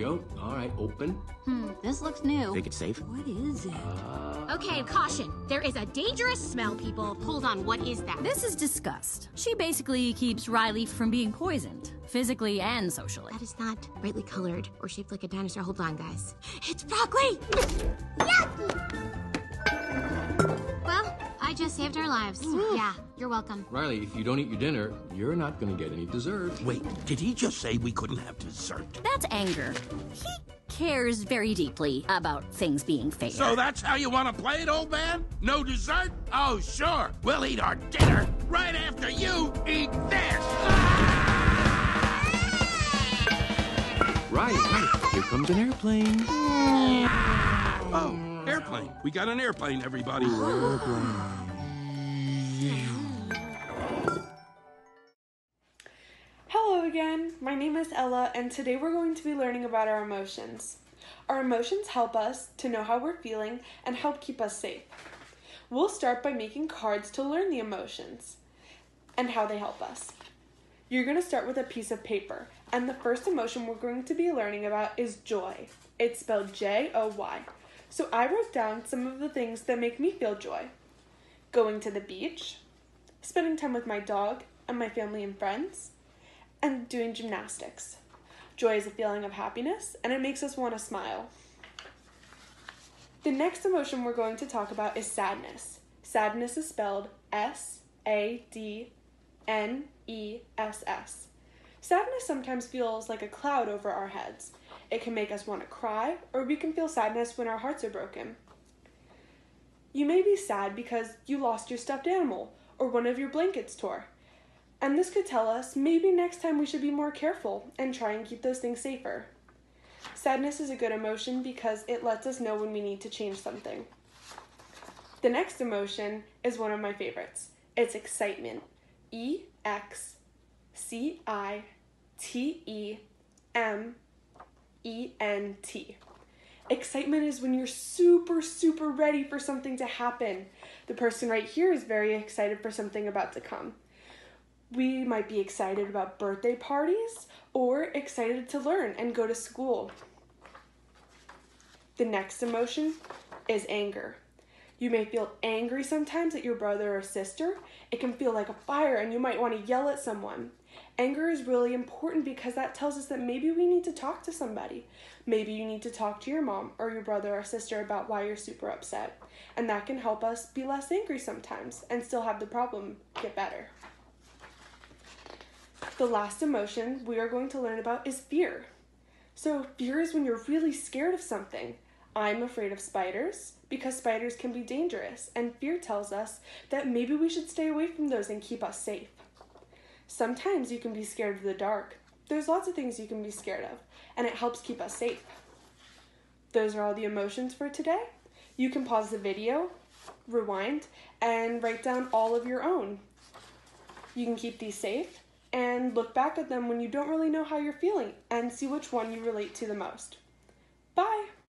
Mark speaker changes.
Speaker 1: go. All right, open.
Speaker 2: Hmm, this looks new.
Speaker 1: Think it's safe?
Speaker 2: What is it?
Speaker 3: Okay, caution. There is a dangerous smell, people. Hold on, what is that?
Speaker 2: This is disgust. She basically keeps Riley from being poisoned, physically and socially.
Speaker 3: That is not brightly colored or shaped like a dinosaur. Hold on, guys. It's broccoli! well, I just saved our lives. yeah, you're welcome.
Speaker 1: Riley, if you don't eat your dinner, you're not going to get any dessert.
Speaker 4: Wait, did he just say we couldn't have dessert?
Speaker 2: That's anger. He cares very deeply about things being fair.
Speaker 4: So that's how you want to play it, old man? No dessert? Oh, sure. We'll eat our dinner right after you eat this.
Speaker 1: Right, Riley, here comes an airplane.
Speaker 4: Oh, airplane. We got an airplane, everybody.
Speaker 5: Hello again, my name is Ella, and today we're going to be learning about our emotions. Our emotions help us to know how we're feeling and help keep us safe. We'll start by making cards to learn the emotions and how they help us. You're going to start with a piece of paper, and the first emotion we're going to be learning about is joy. It's spelled J O Y. So I wrote down some of the things that make me feel joy going to the beach, spending time with my dog and my family and friends and doing gymnastics. Joy is a feeling of happiness and it makes us want to smile. The next emotion we're going to talk about is sadness. Sadness is spelled S A D N E S S. Sadness sometimes feels like a cloud over our heads. It can make us want to cry, or we can feel sadness when our hearts are broken. You may be sad because you lost your stuffed animal or one of your blankets tore. And this could tell us maybe next time we should be more careful and try and keep those things safer. Sadness is a good emotion because it lets us know when we need to change something. The next emotion is one of my favorites. It's excitement. E X C I T E M E N T. Excitement is when you're super, super ready for something to happen. The person right here is very excited for something about to come. We might be excited about birthday parties or excited to learn and go to school. The next emotion is anger. You may feel angry sometimes at your brother or sister. It can feel like a fire and you might want to yell at someone. Anger is really important because that tells us that maybe we need to talk to somebody. Maybe you need to talk to your mom or your brother or sister about why you're super upset. And that can help us be less angry sometimes and still have the problem get better. The last emotion we are going to learn about is fear. So, fear is when you're really scared of something. I'm afraid of spiders because spiders can be dangerous, and fear tells us that maybe we should stay away from those and keep us safe. Sometimes you can be scared of the dark. There's lots of things you can be scared of, and it helps keep us safe. Those are all the emotions for today. You can pause the video, rewind, and write down all of your own. You can keep these safe and look back at them when you don't really know how you're feeling and see which one you relate to the most. Bye!